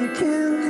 you can't